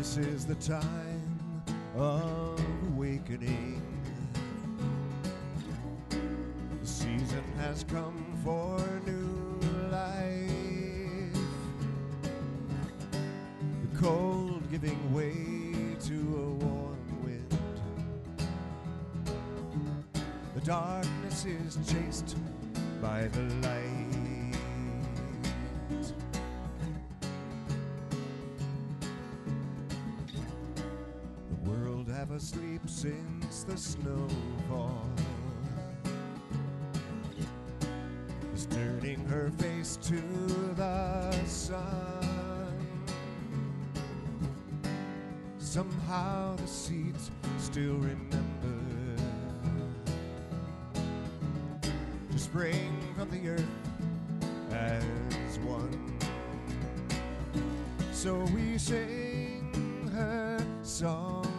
This is the time of awakening. The season has come for new life. The cold giving way to a warm wind. The darkness is chased by the light. Have asleep since the snowfall is turning her face to the sun. Somehow the seeds still remember to spring from the earth as one. So we sing her song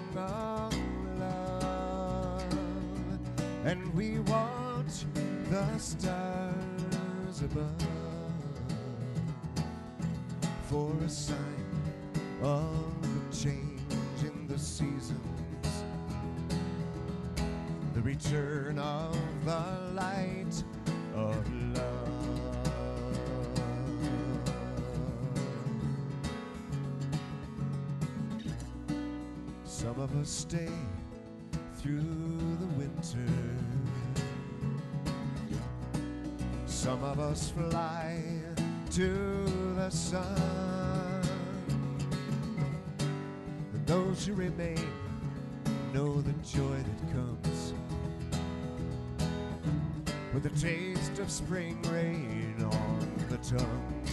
and we watch the stars above for a sign of the change in the seasons, the return of the light of love. Some of us stay through the winter. Some of us fly to the sun. And those who remain know the joy that comes with the taste of spring rain on the tongue.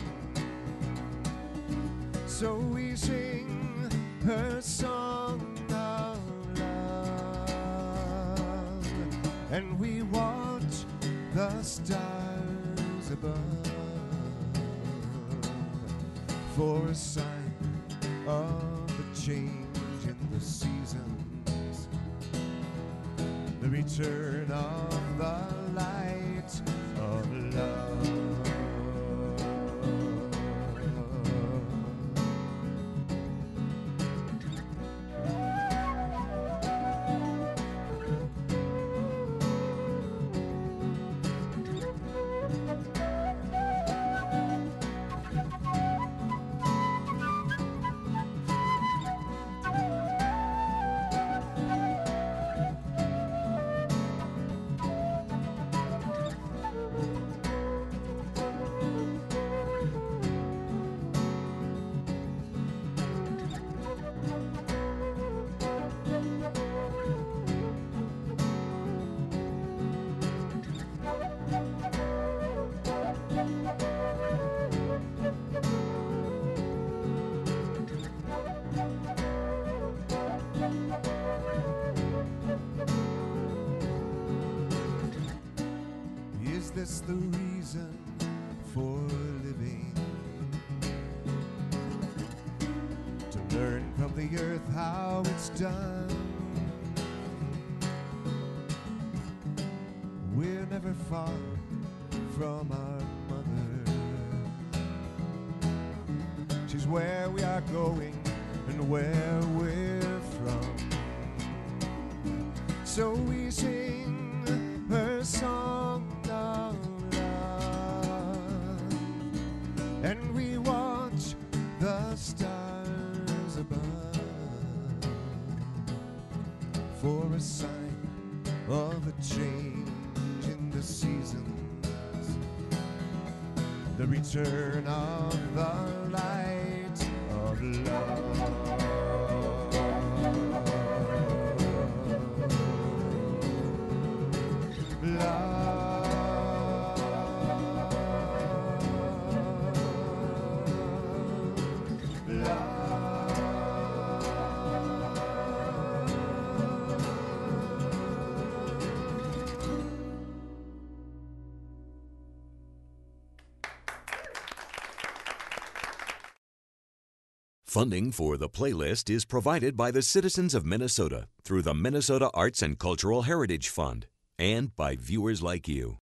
So we sing her song and we watch the stars above for a sign of a change in the seasons, the return of the light of love. Is this the reason for living? To learn from the earth how it's done. We're never far from our mother. She's where we are going and where we're So we sing her song of love, and we watch the stars above. For a sign of a change in the seasons, the return of the light of love. Funding for the playlist is provided by the citizens of Minnesota through the Minnesota Arts and Cultural Heritage Fund and by viewers like you.